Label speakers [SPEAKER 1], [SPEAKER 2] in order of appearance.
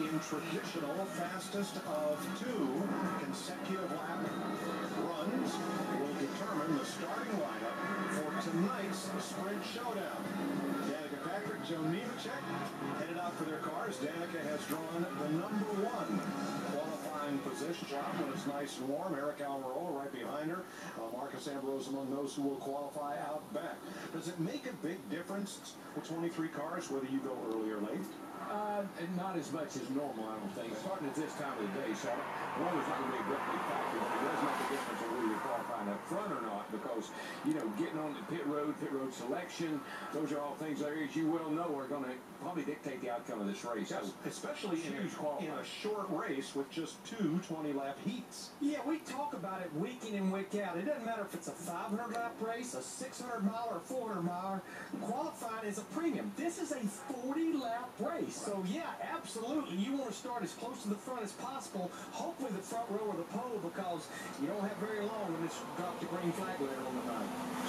[SPEAKER 1] in traditional fastest of two consecutive lap runs will determine the starting lineup for tonight's sprint showdown. Danica Patrick, Joe Nemechek headed out for their cars. Danica has drawn the number one qualifying position when it's nice and warm. Eric Almirola right behind her. Uh, Marcos Ambrose among those who will qualify out back. Does it make a big difference with 23 cars whether you go late?
[SPEAKER 2] Uh, not as much as normal, I don't think. Starting at this time of the day, so is not going to be a great big factor. It does make a difference whether you're qualifying up not, because you know getting on the pit road, pit road selection, those are all things there, as you well know, are going to probably dictate the outcome of this race.
[SPEAKER 1] Yes, especially in a, in a short race with just two 20-lap heats.
[SPEAKER 3] Yeah, we talk about it week in and week out. It doesn't matter if it's a 500 lap race, a 600 mile, or 400 mile. Qualifying is a premium. This is a 40 lap race. So, yeah, absolutely. You want to start as close to the front as possible. Hopefully, the front row or the pole because you don't have very long when it's dropped the green flag Obrigado.